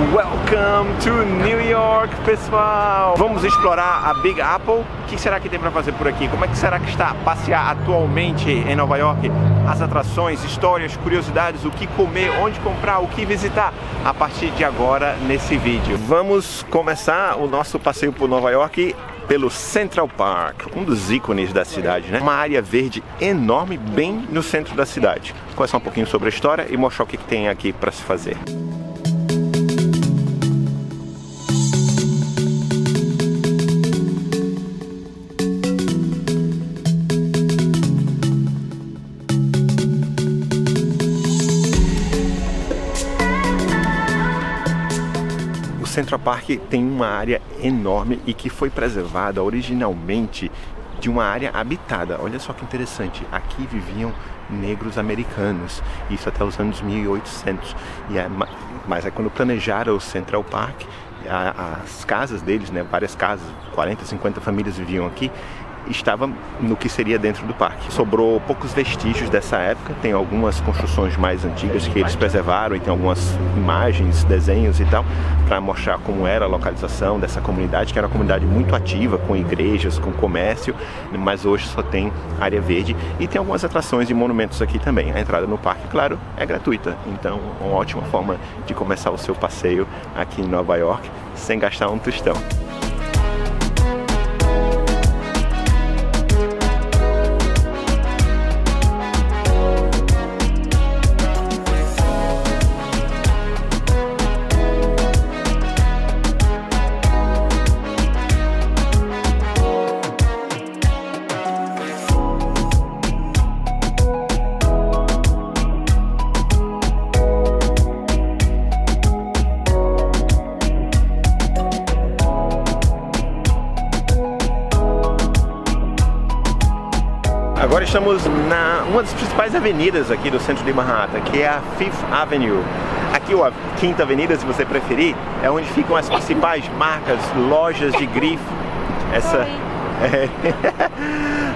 Welcome to New York, pessoal! Vamos explorar a Big Apple. O que será que tem para fazer por aqui? Como é que será que está passear atualmente em Nova York? As atrações, histórias, curiosidades, o que comer, onde comprar, o que visitar a partir de agora nesse vídeo. Vamos começar o nosso passeio por Nova York pelo Central Park, um dos ícones da cidade, né? Uma área verde enorme bem no centro da cidade. Conversar um pouquinho sobre a história e mostrar o que tem aqui para se fazer. Central Park tem uma área enorme e que foi preservada originalmente de uma área habitada. Olha só que interessante, aqui viviam negros americanos, isso até os anos 1800. E é, mas é quando planejaram o Central Park, as casas deles, né, várias casas, 40, 50 famílias viviam aqui, estava no que seria dentro do parque. Sobrou poucos vestígios dessa época, tem algumas construções mais antigas que eles preservaram e tem algumas imagens, desenhos e tal, para mostrar como era a localização dessa comunidade, que era uma comunidade muito ativa, com igrejas, com comércio, mas hoje só tem área verde e tem algumas atrações e monumentos aqui também. A entrada no parque, claro, é gratuita, então uma ótima forma de começar o seu passeio aqui em Nova York sem gastar um tostão. Estamos na uma das principais avenidas aqui do centro de Manhattan, que é a Fifth Avenue. Aqui, ou a Quinta Avenida, se você preferir, é onde ficam as principais marcas, lojas de grife. Essa é,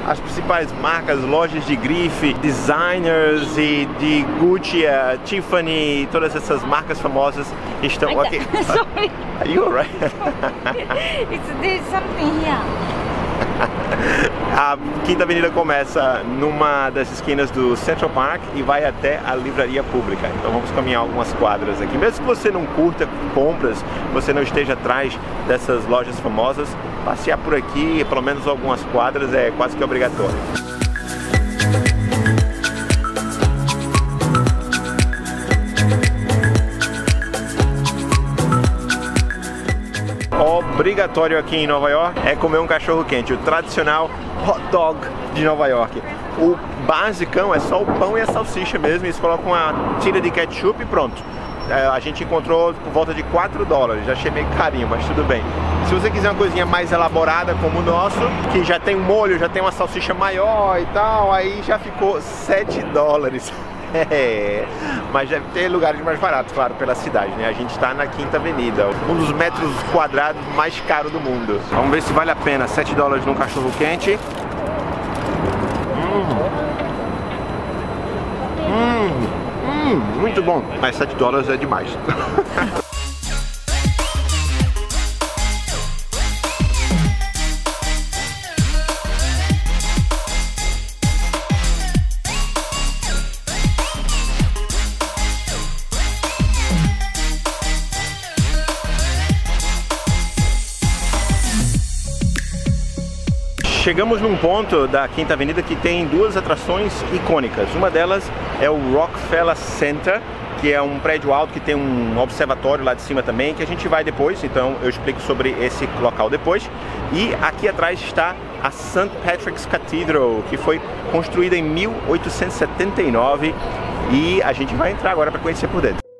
as principais marcas, lojas de grife, designers e de Gucci, uh, Tiffany, todas essas marcas famosas estão aqui. Sorry. Are you alright? It's, there's something here. A Quinta Avenida começa numa das esquinas do Central Park e vai até a livraria pública. Então vamos caminhar algumas quadras aqui. Mesmo que você não curta compras, você não esteja atrás dessas lojas famosas, passear por aqui, pelo menos algumas quadras, é quase que obrigatório. Obrigatório aqui em Nova York é comer um cachorro quente, o tradicional hot dog de Nova York. O basicão é só o pão e a salsicha mesmo, eles colocam uma tira de ketchup e pronto. É, a gente encontrou por volta de 4 dólares, já achei meio carinho, mas tudo bem. Se você quiser uma coisinha mais elaborada como o nosso, que já tem molho, já tem uma salsicha maior e tal, aí já ficou 7 dólares. É, mas deve ter lugares mais baratos, claro, pela cidade, né? A gente está na Quinta Avenida, um dos metros quadrados mais caros do mundo. Vamos ver se vale a pena, 7 dólares num cachorro quente. Hum. Hum, hum, muito bom, mas 7 dólares é demais. Chegamos num ponto da Quinta Avenida que tem duas atrações icônicas. Uma delas é o Rockefeller Center, que é um prédio alto que tem um observatório lá de cima também, que a gente vai depois, então eu explico sobre esse local depois. E aqui atrás está a St. Patrick's Cathedral, que foi construída em 1879 e a gente vai entrar agora para conhecer por dentro.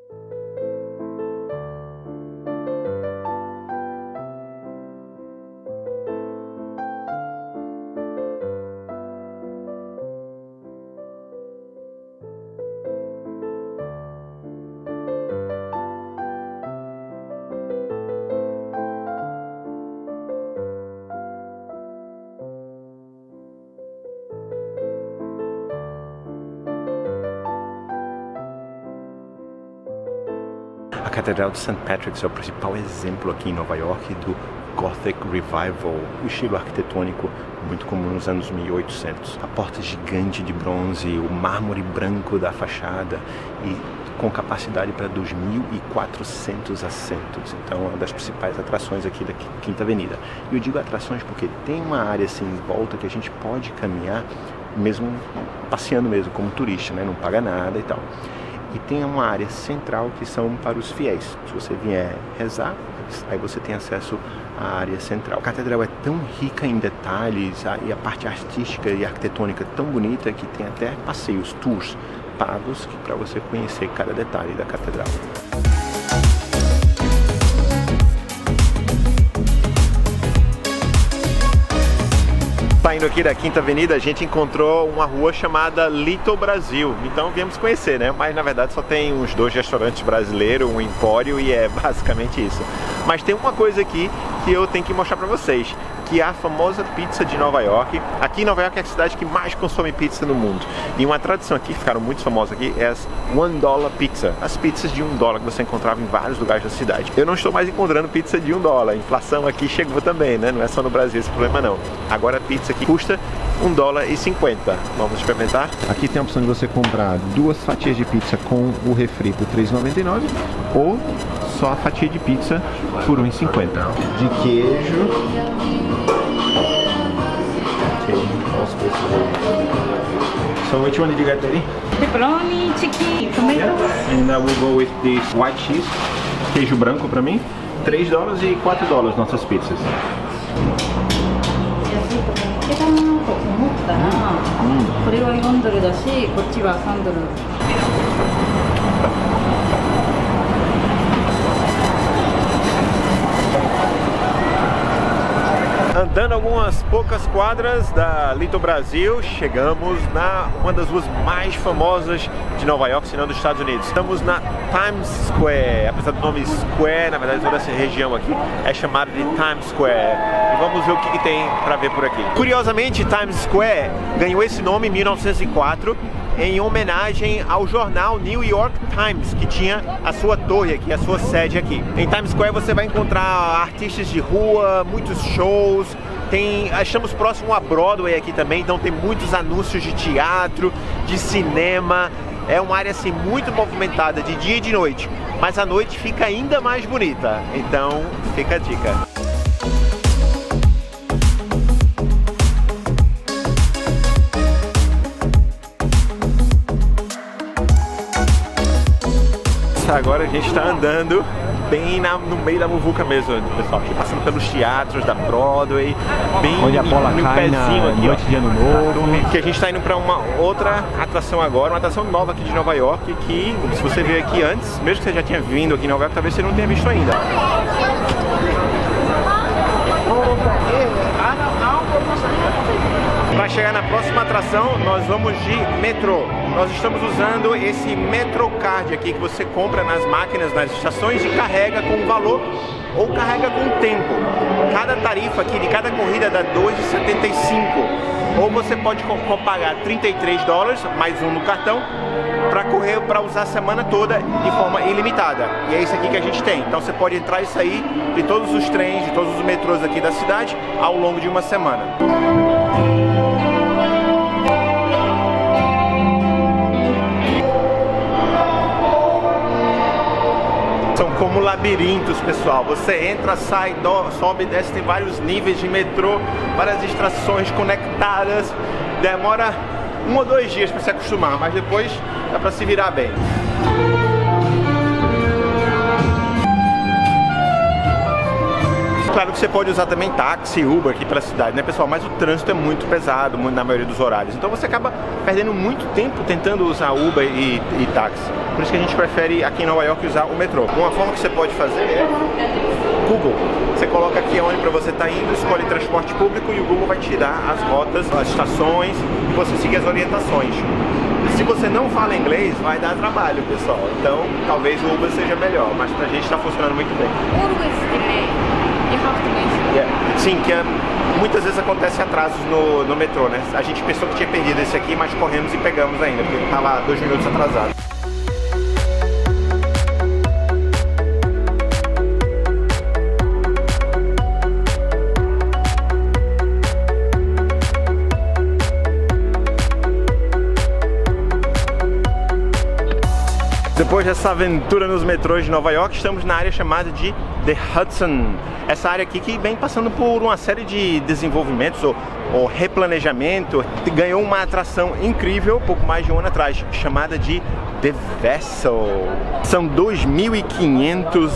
Catedral de St. Patrick's é o principal exemplo aqui em Nova York do Gothic Revival, o estilo arquitetônico muito comum nos anos 1800. A porta gigante de bronze, o mármore branco da fachada e com capacidade para 2.400 assentos. Então, é uma das principais atrações aqui da Quinta Avenida. E eu digo atrações porque tem uma área assim em volta que a gente pode caminhar, mesmo passeando mesmo, como turista, né? não paga nada e tal. E tem uma área central que são para os fiéis. Se você vier rezar, aí você tem acesso à área central. A catedral é tão rica em detalhes e a parte artística e arquitetônica tão bonita que tem até passeios, tours pagos para você conhecer cada detalhe da catedral. Saindo aqui da Quinta Avenida, a gente encontrou uma rua chamada Little Brasil. Então viemos conhecer, né? Mas na verdade só tem uns dois restaurantes brasileiros, um empório e é basicamente isso. Mas tem uma coisa aqui que eu tenho que mostrar para vocês que é a famosa pizza de Nova York. Aqui Nova York é a cidade que mais consome pizza no mundo. E uma tradição aqui, ficaram muito famosas aqui, é as One Dollar Pizza. As pizzas de um dólar que você encontrava em vários lugares da cidade. Eu não estou mais encontrando pizza de um dólar. A inflação aqui chegou também, né? Não é só no Brasil esse problema não. Agora a pizza aqui custa um dólar e 50. Vamos experimentar? Aqui tem a opção de você comprar duas fatias de pizza com o refri por 3,99 ou só a fatia de pizza por 1,50. De queijo. Ok, os preços aí. So which one did you get, Daddy? Pepperoni, chicken, tomatoes. And I will go with this white cheese, queijo branco pra mim. 3 dólares e 4 dólares nossas pizzas. 安 Andando algumas poucas quadras da Little Brasil, chegamos na uma das ruas mais famosas de Nova York, se não dos Estados Unidos. Estamos na Times Square, apesar do nome Square, na verdade toda essa região aqui é chamada de Times Square. E vamos ver o que, que tem para ver por aqui. Curiosamente, Times Square ganhou esse nome em 1904 em homenagem ao jornal New York Times, que tinha a sua torre aqui, a sua sede aqui. Em Times Square você vai encontrar artistas de rua, muitos shows, tem, estamos próximo a Broadway aqui também, então tem muitos anúncios de teatro, de cinema. É uma área assim muito movimentada de dia e de noite, mas a noite fica ainda mais bonita. Então, fica a dica. Agora a gente está andando bem na, no meio da muvuca mesmo, pessoal. Aqui passando pelos teatros da Broadway, bem Onde a bola no cai pezinho aqui, noite ó. de ano novo. Que a gente está indo para uma outra atração agora, uma atração nova aqui de Nova York, que se você veio aqui antes, mesmo que você já tinha vindo aqui em Nova York, talvez você não tenha visto ainda. Para chegar na próxima atração, nós vamos de metrô. Nós estamos usando esse Metrocard aqui que você compra nas máquinas, nas estações e carrega com valor ou carrega com tempo. Cada tarifa aqui de cada corrida dá 2,75. Ou você pode pagar 33 dólares mais um no cartão para correr para usar a semana toda de forma ilimitada. E é isso aqui que a gente tem. Então você pode entrar e sair de todos os trens, de todos os metrôs aqui da cidade ao longo de uma semana. Labirintos, pessoal. Você entra, sai, do- sobe, desce, tem vários níveis de metrô, várias estações conectadas. Demora um ou dois dias para se acostumar, mas depois dá para se virar bem. Claro que você pode usar também táxi, Uber aqui pela cidade, né, pessoal? Mas o trânsito é muito pesado na maioria dos horários. Então você acaba perdendo muito tempo tentando usar Uber e, e táxi. Por isso que a gente prefere aqui em Nova York usar o metrô. Uma forma que você pode fazer é Google. Você coloca aqui onde para você está indo, escolhe transporte público e o Google vai te dar as rotas, as estações e você seguir as orientações. Se você não fala inglês, vai dar trabalho, pessoal. Então, talvez o Uber seja melhor, mas pra gente está funcionando muito bem. Always Yeah. É, sim, que é, muitas vezes acontece atrasos no, no metrô, né? A gente pensou que tinha perdido esse aqui, mas corremos e pegamos ainda, porque tá estava dois minutos atrasado. Depois dessa aventura nos metrôs de Nova York, estamos na área chamada de The Hudson. Essa área aqui que vem passando por uma série de desenvolvimentos ou, ou replanejamento, ganhou uma atração incrível pouco mais de um ano atrás, chamada de The Vessel. São 2.500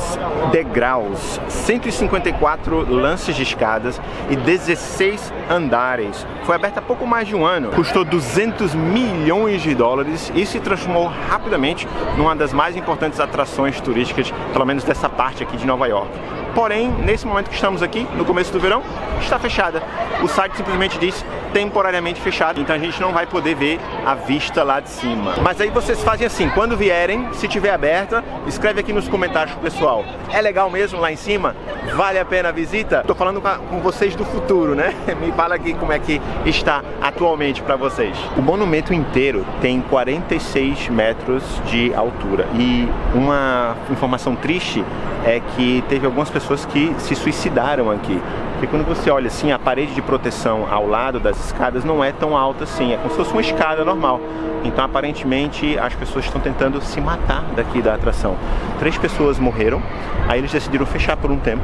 degraus, 154 lances de escadas e 16 andares. Foi aberta há pouco mais de um ano, custou 200 milhões de dólares e se transformou rapidamente numa das mais importantes atrações turísticas, pelo menos dessa parte aqui de Nova York. Porém, nesse momento que estamos aqui, no começo do verão, está fechada. O site simplesmente diz temporariamente fechado, então a gente não vai poder ver a vista lá de cima. Mas aí vocês fazem assim, quando vierem, se tiver aberta, escreve aqui nos comentários pro pessoal. É legal mesmo lá em cima? Vale a pena a visita? Tô falando com vocês do futuro, né? Me fala aqui como é que está atualmente para vocês. O monumento inteiro tem 46 metros de altura e uma informação triste é que teve algumas pessoas que se suicidaram aqui. Porque quando você olha assim, a parede de proteção ao lado das escadas não é tão alta assim, é como se fosse uma escada normal. Então aparentemente as pessoas estão tentando se matar daqui da atração. Três pessoas morreram, aí eles decidiram fechar por um tempo,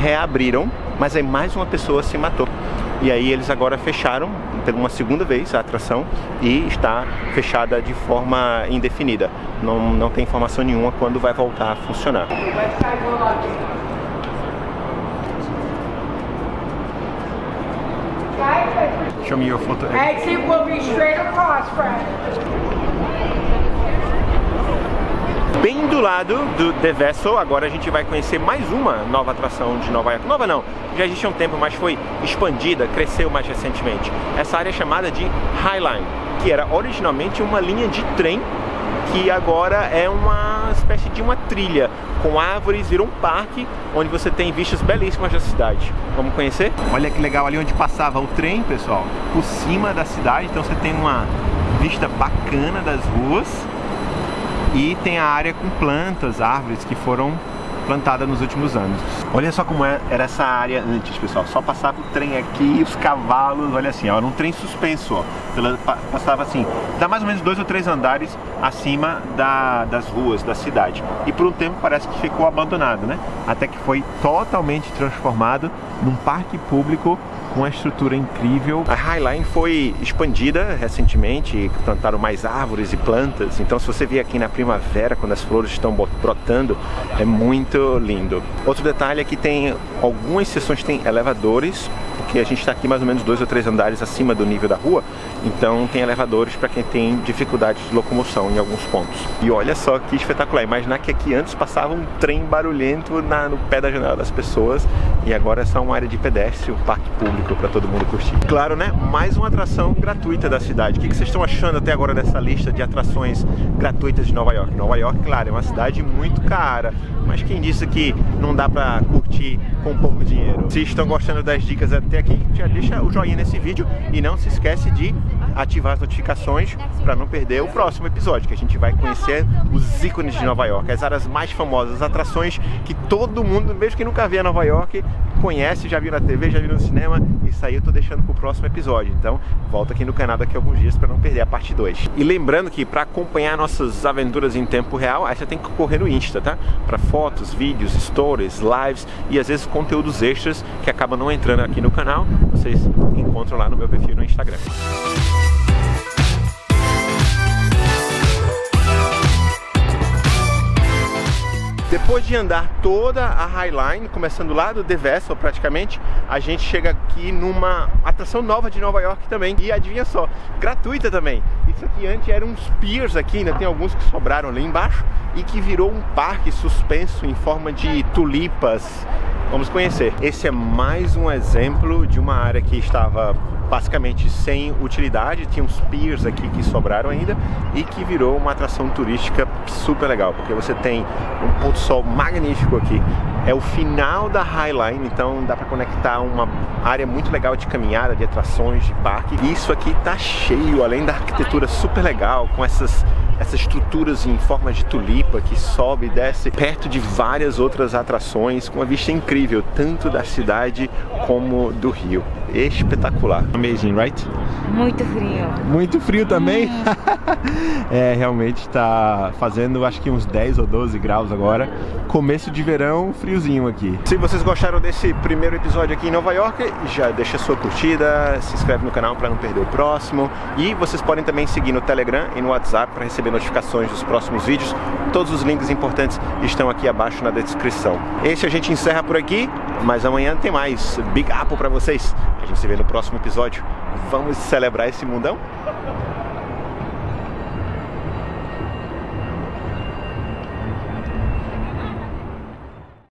reabriram, mas aí mais uma pessoa se matou. E aí eles agora fecharam pela uma segunda vez a atração e está fechada de forma indefinida. Não, não tem informação nenhuma quando vai voltar a funcionar. Show me your photo. Exit will be straight across, Fred. Bem do lado do The Vessel, agora a gente vai conhecer mais uma nova atração de Nova York. Nova não, já existe há um tempo, mas foi expandida, cresceu mais recentemente. Essa área é chamada de Highline, que era originalmente uma linha de trem que agora é uma espécie de uma trilha com árvores, virou um parque onde você tem vistas belíssimas da cidade. Vamos conhecer? Olha que legal ali onde passava o trem, pessoal, por cima da cidade, então você tem uma vista bacana das ruas e tem a área com plantas, árvores que foram plantada nos últimos anos. Olha só como é, era essa área antes, pessoal. Só passava o trem aqui, os cavalos, olha assim, era um trem suspenso, ó. Passava assim, dá mais ou menos dois ou três andares acima da, das ruas da cidade. E por um tempo parece que ficou abandonado, né? Até que foi totalmente transformado num parque público uma estrutura incrível. A Highline foi expandida recentemente, plantaram mais árvores e plantas, então se você vier aqui na primavera, quando as flores estão brotando, é muito lindo. Outro detalhe é que tem algumas seções tem elevadores, porque a gente está aqui mais ou menos dois ou três andares acima do nível da rua, então tem elevadores para quem tem dificuldade de locomoção em alguns pontos. E olha só que espetacular, imaginar que aqui antes passava um trem barulhento na, no pé da janela das pessoas e agora é só uma área de pedestre, um parque público para todo mundo curtir. Claro, né? Mais uma atração gratuita da cidade. O que vocês estão achando até agora dessa lista de atrações gratuitas de Nova York? Nova York, claro, é uma cidade muito cara, mas quem disse que não dá para curtir com pouco dinheiro? Se estão gostando das dicas até aqui, já deixa o joinha nesse vídeo e não se esquece de ativar as notificações para não perder o próximo episódio, que a gente vai conhecer os ícones de Nova York, as áreas mais famosas, as atrações que todo mundo, mesmo que nunca vê Nova York, conhece, já viu na TV, já viu no cinema, isso aí eu tô deixando pro próximo episódio. Então, volta aqui no canal daqui a alguns dias para não perder a parte 2. E lembrando que para acompanhar nossas aventuras em tempo real, aí você tem que correr no Insta, tá? Para fotos, vídeos, stories, lives e às vezes conteúdos extras que acabam não entrando aqui no canal, vocês encontram lá no meu perfil no Instagram. Depois de andar toda a Highline, começando lá do The Vessel praticamente, a gente chega aqui numa atração nova de Nova York também. E adivinha só, gratuita também. Isso aqui antes eram uns piers aqui, ainda tem alguns que sobraram ali embaixo e que virou um parque suspenso em forma de tulipas. Vamos conhecer. Esse é mais um exemplo de uma área que estava basicamente sem utilidade, tinha uns piers aqui que sobraram ainda e que virou uma atração turística super legal, porque você tem um ponto sol magnífico aqui. É o final da Highline, então dá para conectar uma área muito legal de caminhada, de atrações, de parque. E isso aqui tá cheio, além da arquitetura super legal, com essas essas estruturas em forma de tulipa que sobe e desce perto de várias outras atrações com uma vista incrível, tanto da cidade como do rio. Espetacular. Amazing, right? Muito frio. Muito frio também? Hum. É, realmente está fazendo acho que uns 10 ou 12 graus agora. Começo de verão, friozinho aqui. Se vocês gostaram desse primeiro episódio aqui em Nova York, já deixa sua curtida, se inscreve no canal para não perder o próximo. E vocês podem também seguir no Telegram e no WhatsApp para receber notificações dos próximos vídeos. Todos os links importantes estão aqui abaixo na descrição. Esse a gente encerra por aqui, mas amanhã tem mais Big Apple para vocês. A gente se vê no próximo episódio. Vamos celebrar esse mundão?